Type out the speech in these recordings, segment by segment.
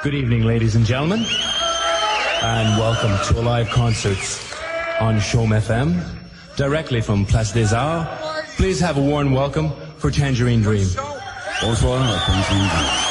Good evening, ladies and gentlemen, and welcome to a live concert on CHOM FM, directly from Place des Arts. Please have a warm welcome for Tangerine Dream. Bonsoir, Tangerine Dream.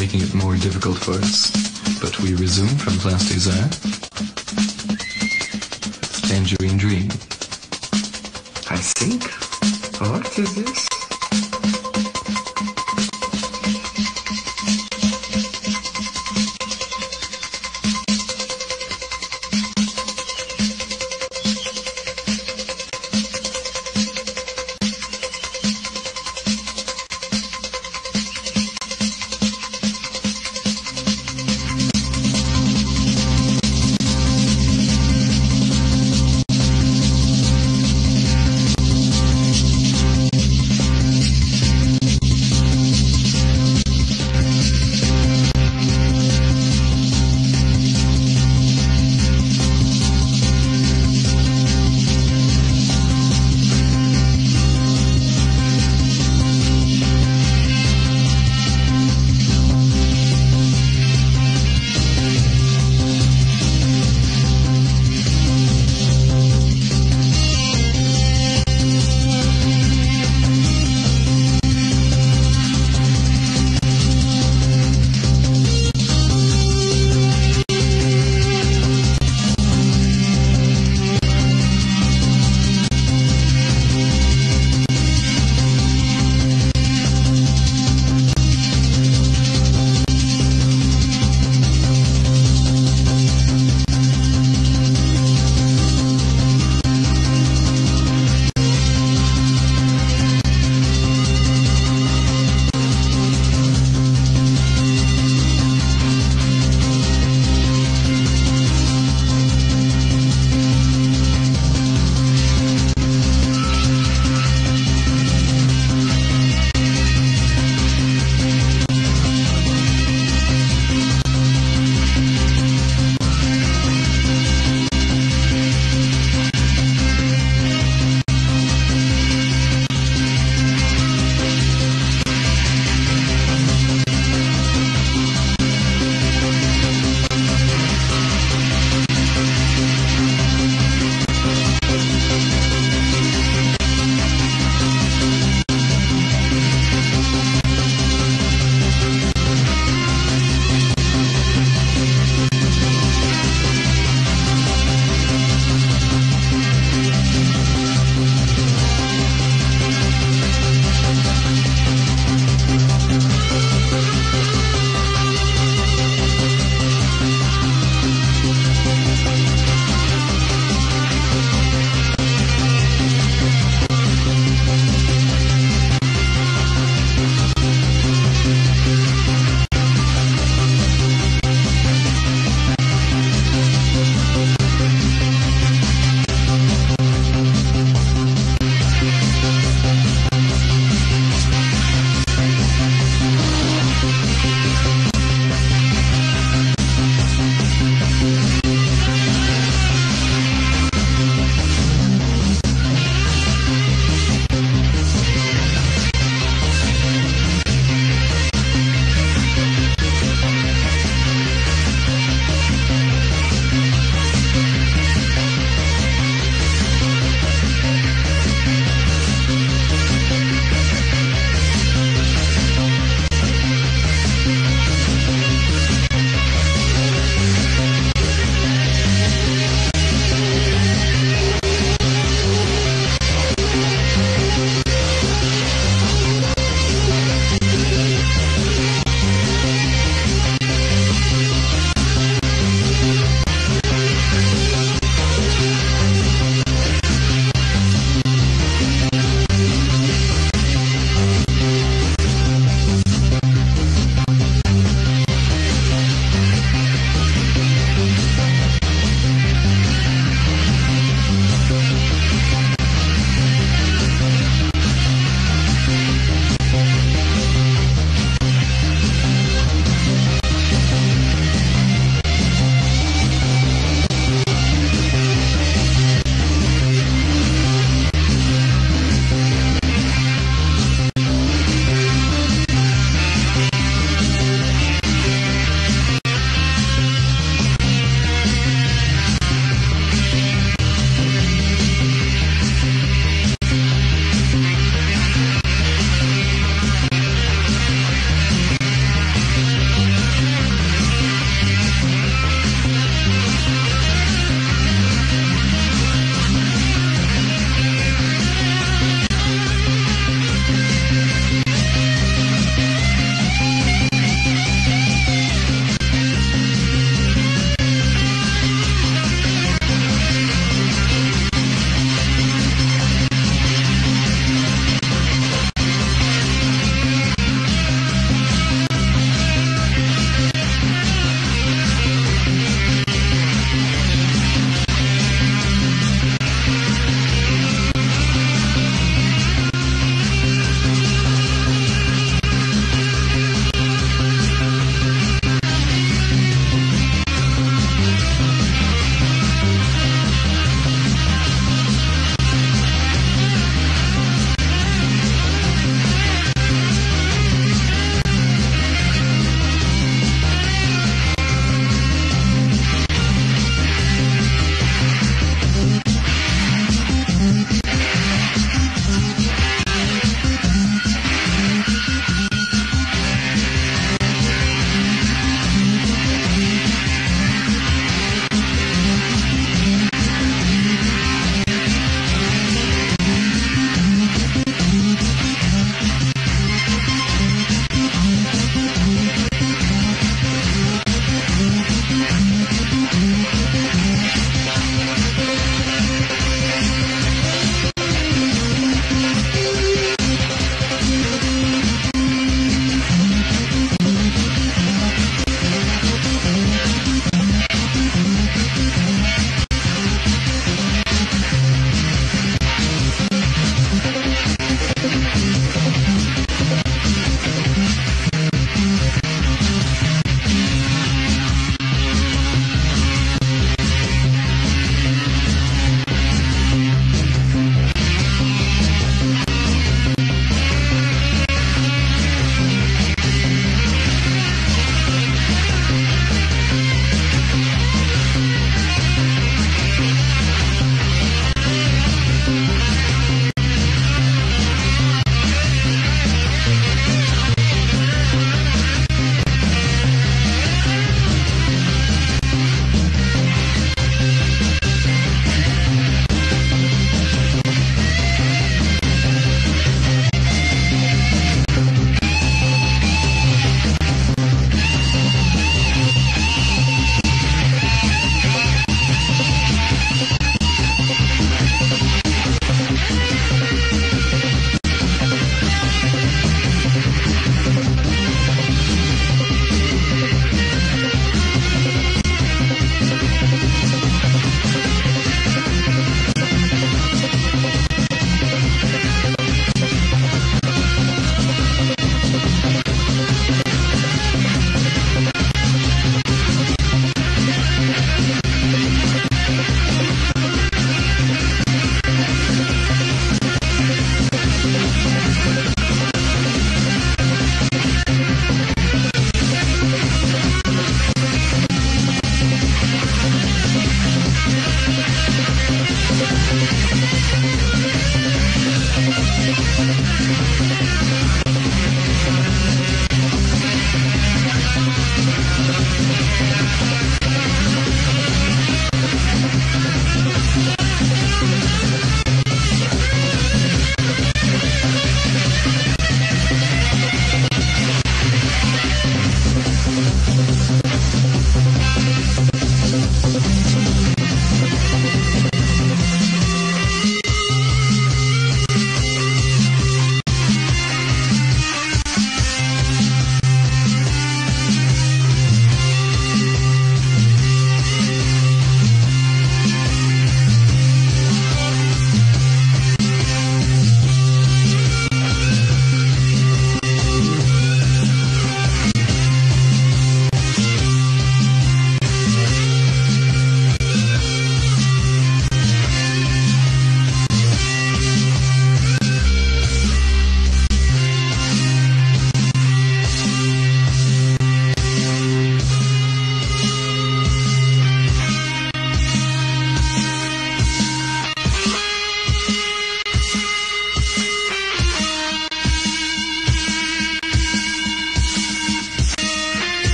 Making it more difficult for us. But we resume from Place des Arts. Tangerine Dream. I think. What is this?